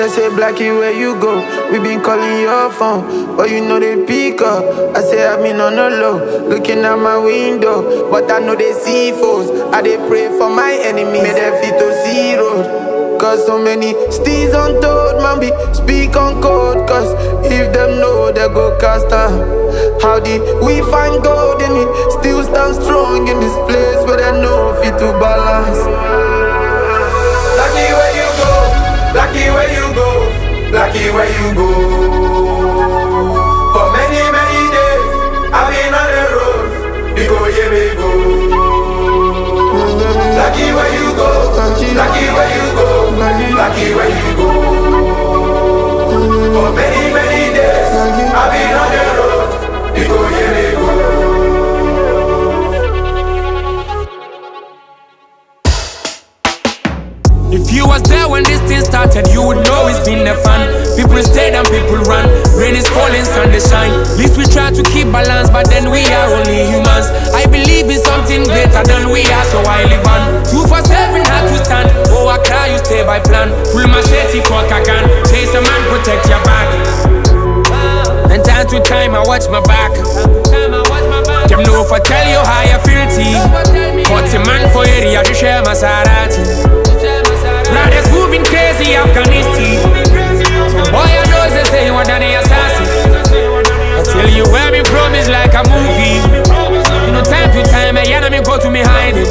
They say Blackie, where you go? We been calling your phone, but you know they pick up. I say I've been on the low, looking at my window, but I know they see foes. I they pray for my enemies, may they fit to zero. Cause so many steeds untold, man, be speak on code. Cause if them know, they go cast out. How did we find gold in we where you go. This thing started, you would know it's been the fun. People stayed and people run. Rain is falling, sun is shine. Least we try to keep balance, but then we are only humans. I believe in something greater than we are, so I live on. Two for seven had to stand. Oh, I cry, you stay by plan. Pull my shady cock, I can. Chase a man, protect your back. And time to time, I watch my back. Them know if I tell you how you feel, T. But the man for area, you share my Maserati. Crazy, Afghanistan. Boy, I know they say you are the assassin. I tell you where me from is like a movie. You know, time to time, my enemy go to me hiding.